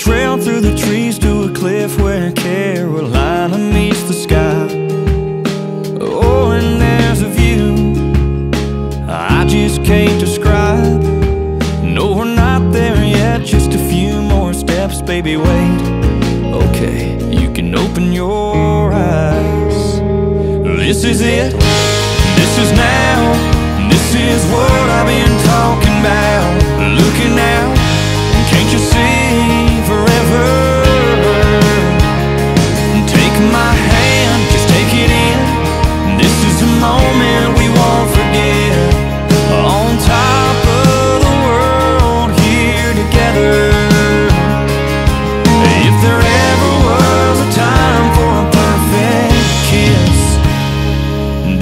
trail through the trees to a cliff where Carolina meets the sky. Oh, and there's a view I just can't describe. No, we're not there yet, just a few more steps, baby, wait. Okay, you can open your eyes. This is it, this is now. This is what I've been talking about. Looking out, can't you see?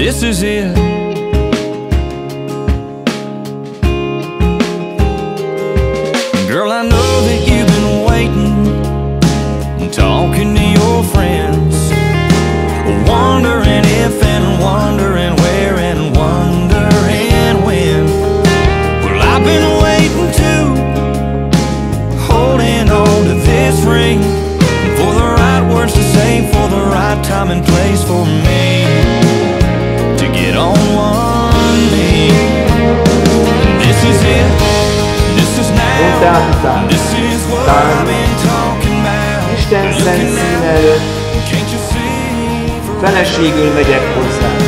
This is it. Feleségül megyek hozzá.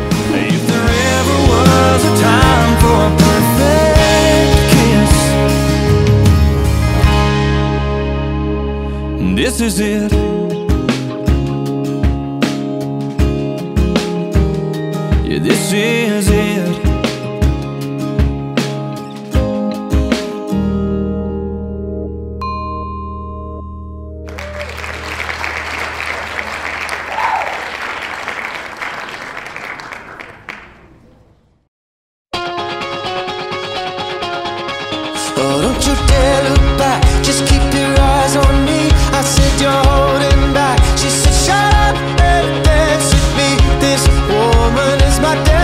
is it?